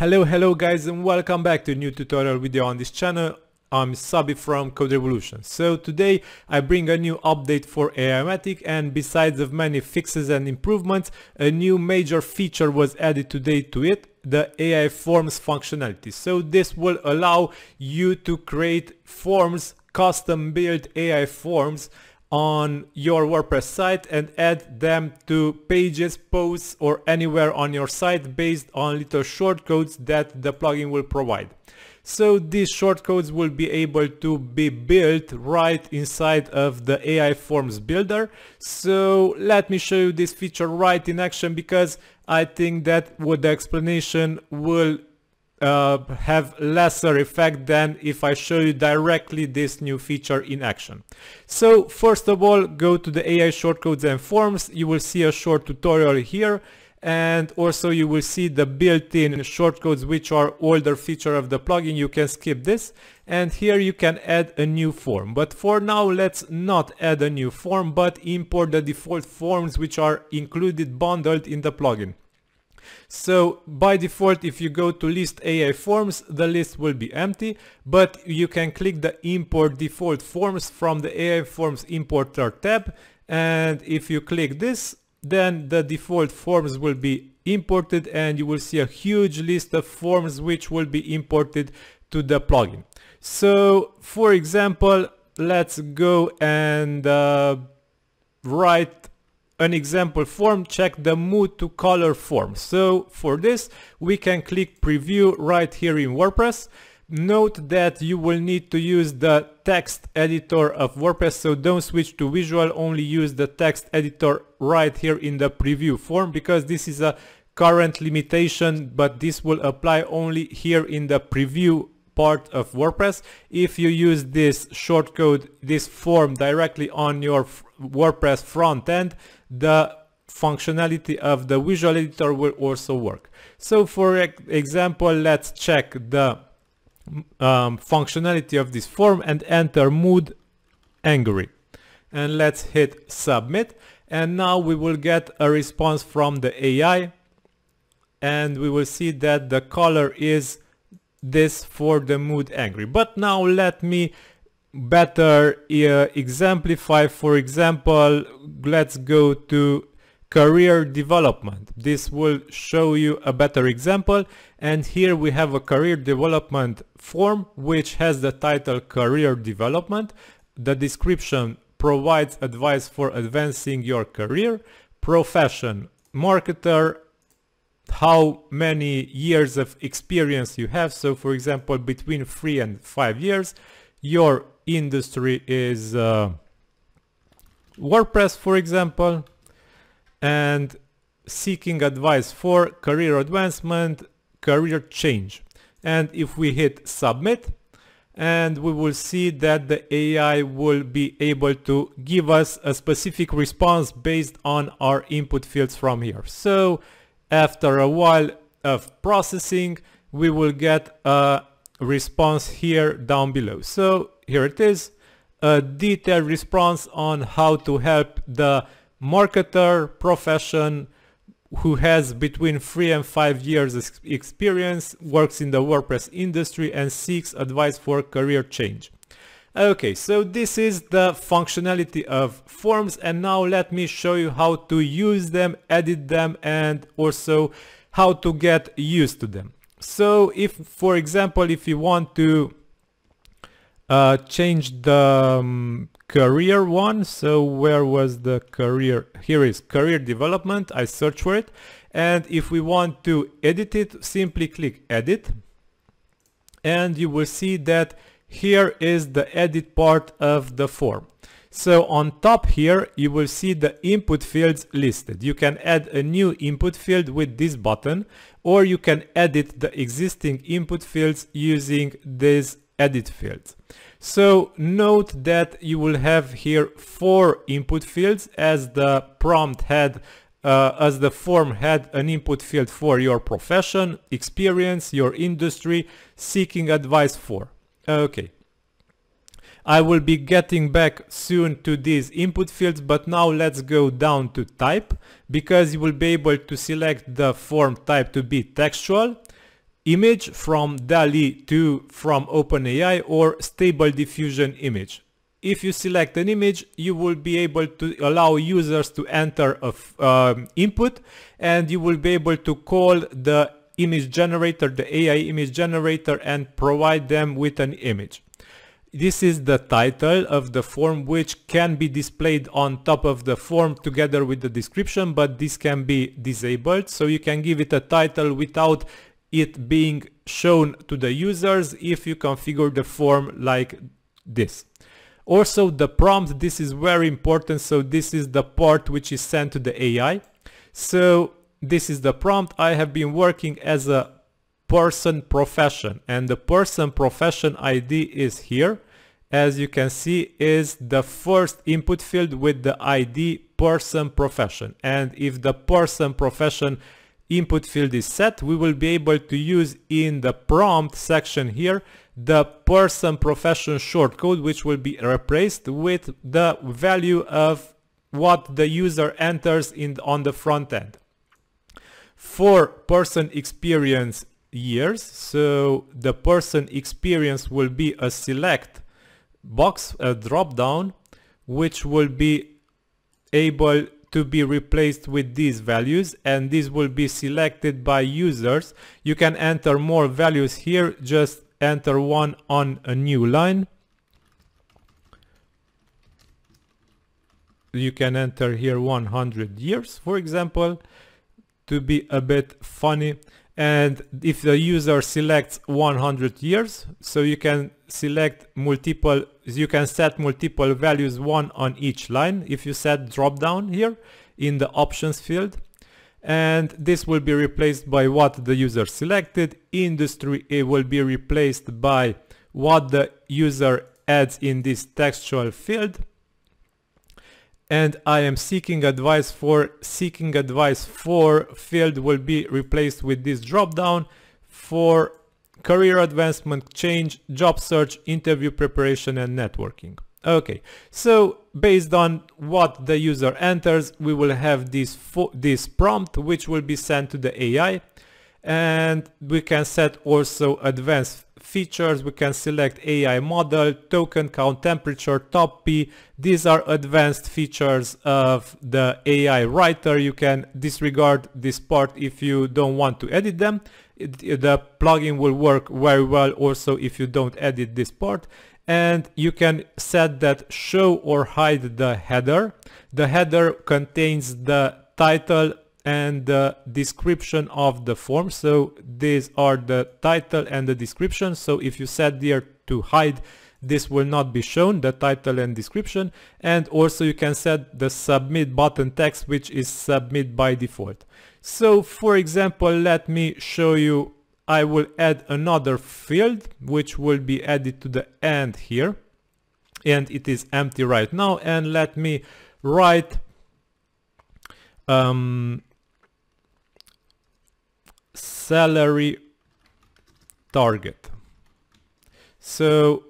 Hello, hello guys and welcome back to a new tutorial video on this channel. I'm Szabi from Code Revolution. So today I bring a new update for Aiomatic and besides of many fixes and improvements, a new major feature was added today to it, the AI Forms functionality. So this will allow you to create forms, custom built AI forms on your WordPress site and add them to pages, posts or anywhere on your site based on little shortcodes that the plugin will provide. So these shortcodes will be able to be built right inside of the AI Forms builder. So let me show you this feature right in action because I think that what the explanation will uh, have lesser effect than if I show you directly this new feature in action. So first of all, go to the AI shortcodes and forms. You will see a short tutorial here. And also you will see the built-in shortcodes which are older feature of the plugin. You can skip this. And here you can add a new form. But for now let's not add a new form but import the default forms which are included bundled in the plugin so by default, if you go to list AI forms, the list will be empty, but you can click the import default forms from the AI forms importer tab. And if you click this, then the default forms will be imported and you will see a huge list of forms which will be imported to the plugin. So for example, let's go and uh, write an example form, check the mood to color form. So for this, we can click preview right here in WordPress. Note that you will need to use the text editor of WordPress, so don't switch to visual, only use the text editor right here in the preview form because this is a current limitation, but this will apply only here in the preview part of WordPress. If you use this shortcode, this form directly on your WordPress front end, the functionality of the visual editor will also work. So for example, let's check the um, functionality of this form and enter mood angry. And let's hit submit. And now we will get a response from the AI and we will see that the color is this for the mood angry. But now let me better uh, exemplify for example let's go to career development. This will show you a better example. And here we have a career development form which has the title career development. The description provides advice for advancing your career. Profession marketer how many years of experience you have. So for example between three and five years. Your industry is uh, WordPress, for example, and seeking advice for career advancement, career change. And if we hit submit, and we will see that the AI will be able to give us a specific response based on our input fields from here. So after a while of processing, we will get a response here down below. So here it is, a detailed response on how to help the marketer profession who has between three and five years experience, works in the WordPress industry and seeks advice for career change. Okay, so this is the functionality of forms and now let me show you how to use them, edit them and also how to get used to them. So if, for example, if you want to uh, change the um, career one, so where was the career? Here is career development, I search for it. And if we want to edit it, simply click edit. And you will see that here is the edit part of the form. So on top here, you will see the input fields listed. You can add a new input field with this button, or you can edit the existing input fields using this edit fields. So note that you will have here four input fields as the prompt had uh, as the form had an input field for your profession, experience, your industry, seeking advice for. Okay, I will be getting back soon to these input fields, but now let's go down to type because you will be able to select the form type to be textual, image from DALL-E 2 from OpenAI or Stable Diffusion image. If you select an image, you will be able to allow users to enter a um, input and you will be able to call the image generator, the AI image generator and provide them with an image. This is the title of the form which can be displayed on top of the form together with the description but this can be disabled so you can give it a title without it being shown to the users if you configure the form like this. Also the prompt, this is very important, so this is the part which is sent to the AI. So this is the prompt. I have been working as a person profession and the person profession ID is here. As you can see is the first input field with the ID person profession and if the person profession input field is set we will be able to use in the prompt section here the person profession shortcode which will be replaced with the value of what the user enters in on the front end. For person experience years, so the person experience will be a select box, a drop down, which will be able to be replaced with these values and these will be selected by users. You can enter more values here, just enter one on a new line. You can enter here 100 years, for example, to be a bit funny. And if the user selects 100 years, so you can select multiple, you can set multiple values, one on each line. If you set drop down here in the options field, and this will be replaced by what the user selected. Industry it will be replaced by what the user adds in this textual field. And I am seeking advice for seeking advice for field will be replaced with this drop down for career advancement, change, job search, interview preparation and networking. Okay, so based on what the user enters, we will have this, this prompt which will be sent to the AI and we can set also advanced features. We can select AI model, token count, temperature, top P. These are advanced features of the AI writer. You can disregard this part if you don't want to edit them. It, the plugin will work very well also if you don't edit this part and you can set that show or hide the header. The header contains the title and the description of the form. So these are the title and the description. So if you set there to hide, this will not be shown, the title and description. And also you can set the submit button text, which is submit by default. So for example, let me show you I will add another field which will be added to the end here and it is empty right now and let me write um, salary target so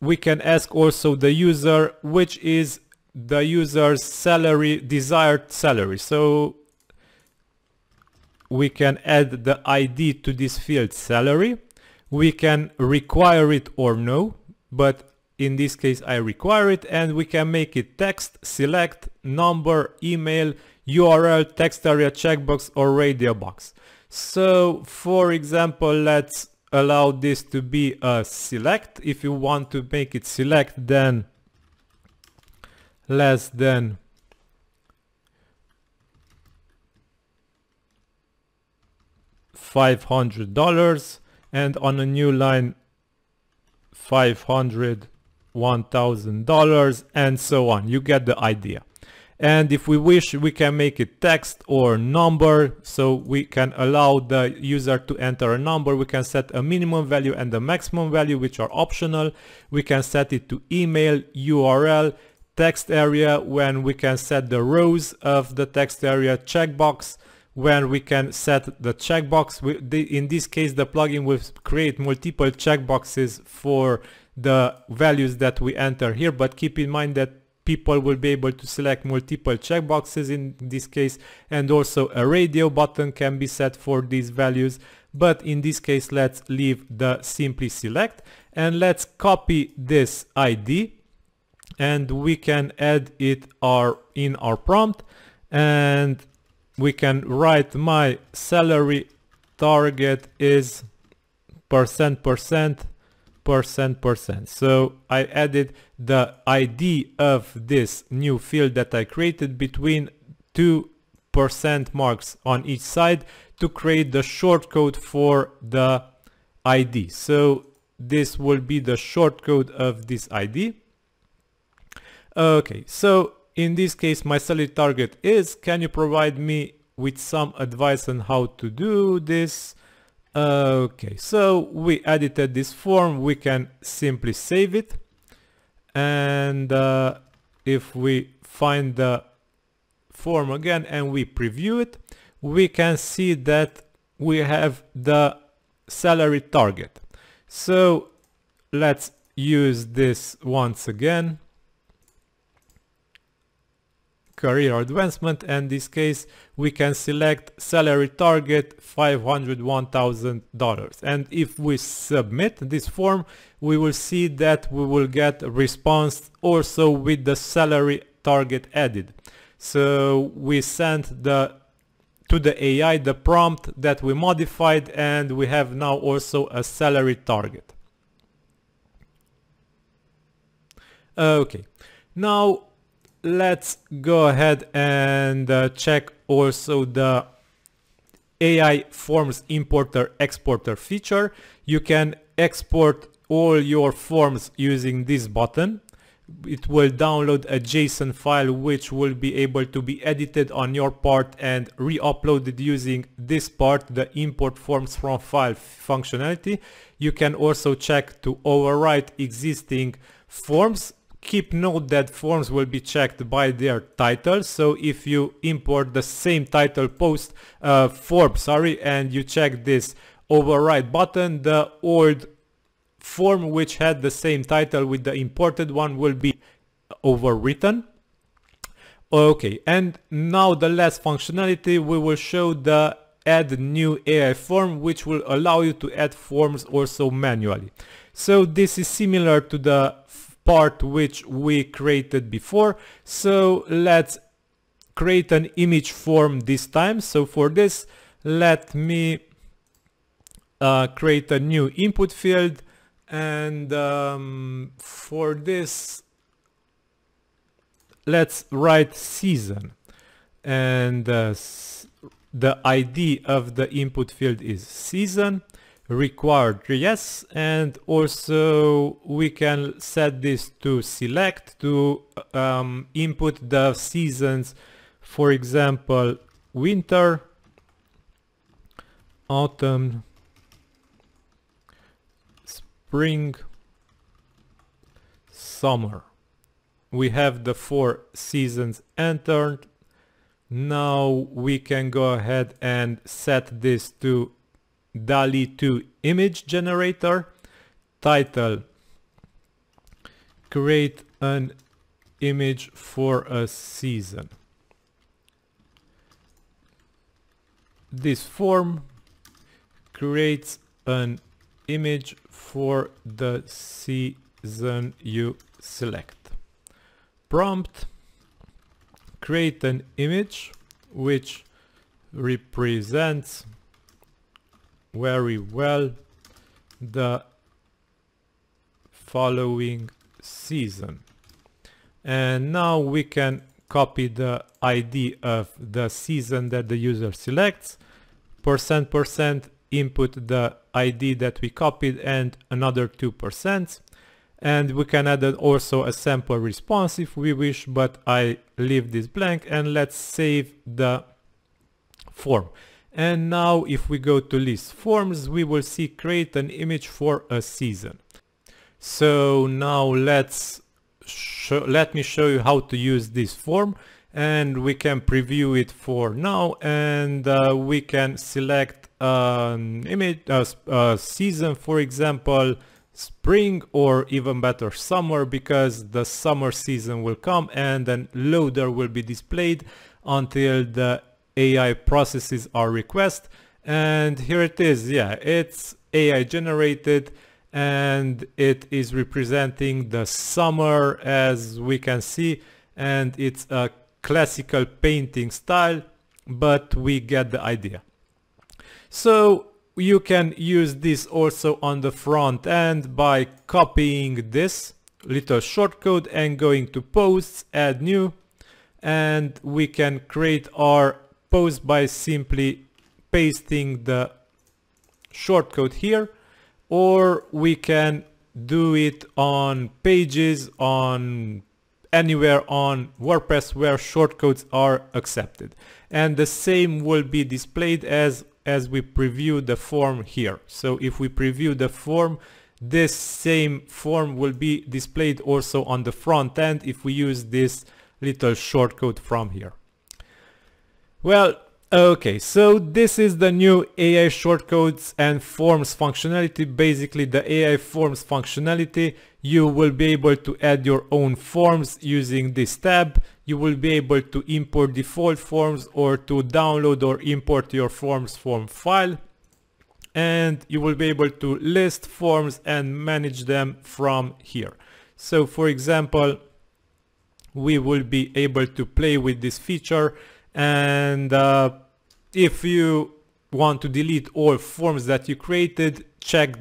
we can ask also the user which is the user's salary desired salary so we can add the ID to this field salary. We can require it or no, but in this case I require it and we can make it text, select, number, email, URL, text area checkbox or radio box. So for example, let's allow this to be a select. If you want to make it select, then less than $500 and on a new line 500 $1,000 and so on. You get the idea. And if we wish, we can make it text or number. So we can allow the user to enter a number. We can set a minimum value and a maximum value, which are optional. We can set it to email, URL, text area, when we can set the rows of the text area checkbox, when we can set the checkbox. In this case, the plugin will create multiple checkboxes for the values that we enter here, but keep in mind that people will be able to select multiple checkboxes in this case and also a radio button can be set for these values. But in this case let's leave the simply select and let's copy this ID and we can add it our in our prompt and we can write my salary target is percent percent percent percent. So I added the ID of this new field that I created between two percent marks on each side to create the shortcode for the ID so this will be the shortcode of this ID okay so in this case my salary target is can you provide me with some advice on how to do this okay so we edited this form. We can simply save it. And uh, if we find the form again and we preview it we can see that we have the salary target. So let's use this once again career advancement and in this case we can select salary target $501,000 and if we submit this form we will see that we will get a response also with the salary target added. So we sent the to the AI the prompt that we modified and we have now also a salary target. Okay. Now let's go ahead and uh, check also the AI Forms Importer Exporter feature. You can export all your forms using this button. It will download a JSON file which will be able to be edited on your part and re-uploaded using this part, the import forms from file functionality. You can also check to overwrite existing forms keep note that forms will be checked by their title. So if you import the same title post uh, form sorry and you check this override button the old form which had the same title with the imported one will be overwritten. Okay and now the last functionality we will show the add new AI form which will allow you to add forms also manually. So this is similar to the part which we created before. So let's create an image form this time. So for this, let me uh, create a new input field. And um, for this, let's write season. And uh, the ID of the input field is season required yes and also we can set this to select to um, input the seasons. For example winter autumn spring summer. We have the four seasons entered. Now we can go ahead and set this to DALL-E 2 image generator title create an image for a season. This form creates an image for the season you select. Prompt create an image which represents very well the following season. And now we can copy the ID of the season that the user selects percent percent input the ID that we copied and another 2% and we can add also a sample response if we wish but I leave this blank and let's save the form and now if we go to list forms, we will see create an image for a season. So now let's let me show you how to use this form and we can preview it for now and uh, we can select an image, a season for example, spring or even better summer because the summer season will come and then loader will be displayed until the AI processes our request and here it is. Yeah it's AI generated and it is representing the summer as we can see and it's a classical painting style but we get the idea. So you can use this also on the front end by copying this little shortcode and going to posts add new and we can create our post by simply pasting the shortcode here or we can do it on pages on anywhere on WordPress where shortcodes are accepted. And the same will be displayed as as we preview the form here. So if we preview the form this same form will be displayed also on the front end if we use this little shortcode from here well Okay, so this is the new AI shortcodes and forms functionality. Basically the AI forms functionality, you will be able to add your own forms using this tab. You will be able to import default forms or to download or import your forms form file. And you will be able to list forms and manage them from here. So for example, we will be able to play with this feature and uh, if you want to delete all forms that you created check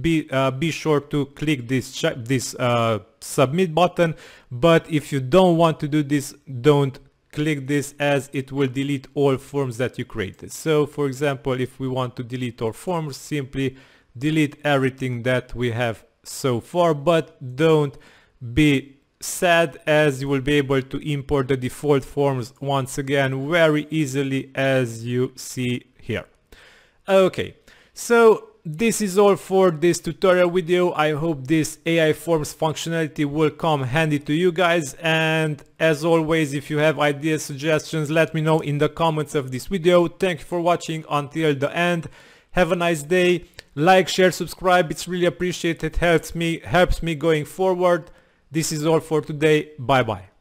be uh, be sure to click this check this uh, submit button. But if you don't want to do this don't click this as it will delete all forms that you created. So for example if we want to delete our forms simply delete everything that we have so far. But don't be sad as you will be able to import the default forms once again very easily as you see here. Okay, so this is all for this tutorial video. I hope this AI forms functionality will come handy to you guys and as always if you have ideas, suggestions, let me know in the comments of this video. Thank you for watching until the end. Have a nice day. Like, share, subscribe. It's really appreciated. Helps me helps me going forward. This is all for today. Bye bye.